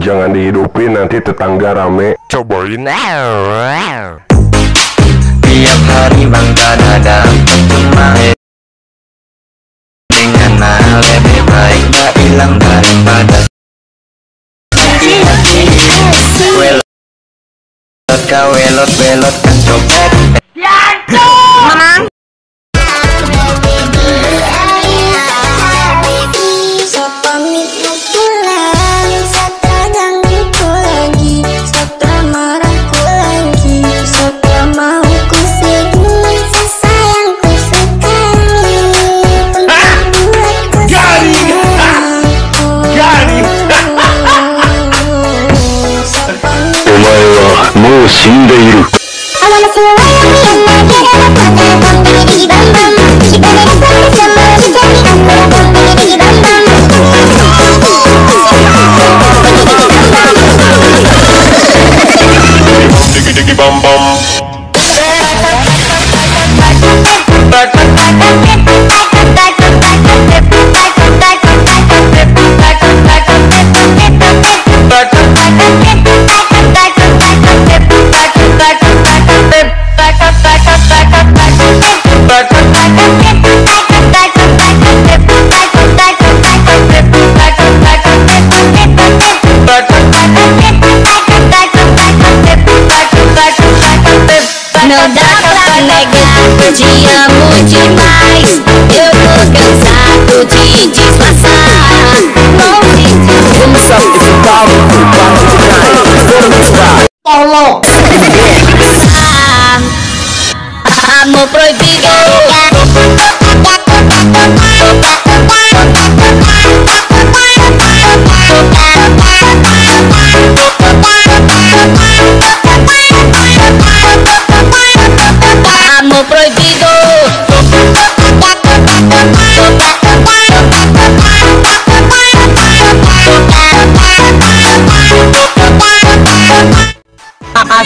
Jangan dihidupin nanti tetangga rame. Cobain. Tiap hari bang kadang Cuma dengan hal lebih baik Gak hilang daripada Welot kau welot welot う死んでいる。Bum bum. negar Te amo demais. Eu tô cansado de disfarçar. Não de mim Vamos sacrificar o culpado de trás Vamos mostrar Amor proibido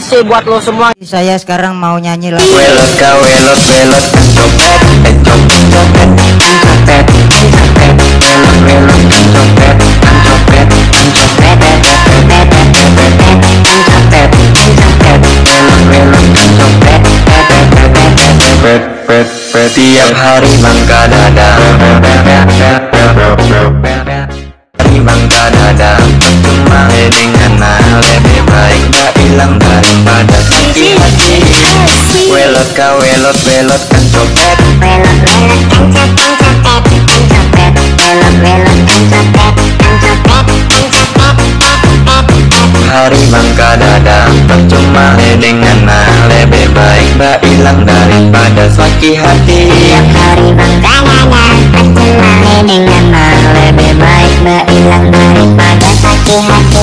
Makasih buat lo semua. Saya sekarang mau nyanyi lagu Welot kau welot welot kan copet Eh copet copet kan copet kan copet Welot welot kan copet kan copet kan copet kan copet kan copet Welot welot kan copet pet pet pet Tiap hari bang kadadang kau welot welot kan copet Welot welot kan copet kan kan kan kan kan Hari bang kadadang Percuma dengan hal lebih baik Gak hilang daripada sakit hati Tiap hari bang kadang Percuma dengan hal lebih baik Gak hilang daripada sakit hati